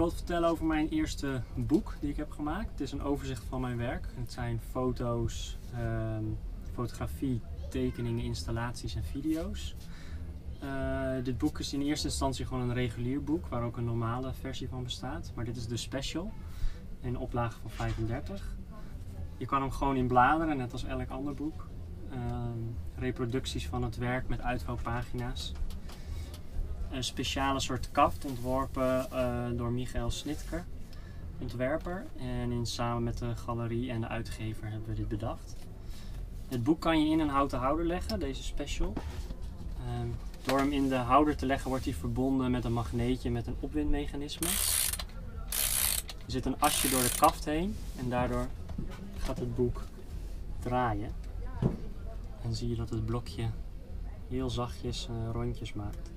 wil vertellen over mijn eerste boek die ik heb gemaakt. Het is een overzicht van mijn werk. Het zijn foto's, ehm, fotografie, tekeningen, installaties en video's. Uh, dit boek is in eerste instantie gewoon een regulier boek, waar ook een normale versie van bestaat. Maar dit is de special, in oplage van 35. Je kan hem gewoon in bladeren, net als elk ander boek. Uh, reproducties van het werk met uitvouwpagina's. Een speciale soort kaft ontworpen uh, door Michael Snitker, ontwerper. En in, samen met de galerie en de uitgever hebben we dit bedacht. Het boek kan je in een houten houder leggen, deze special. Ehm, door hem in de houder te leggen wordt hij verbonden met een magneetje met een opwindmechanisme. Er zit een asje door de kaft heen en daardoor gaat het boek draaien. En zie je dat het blokje heel zachtjes uh, rondjes maakt.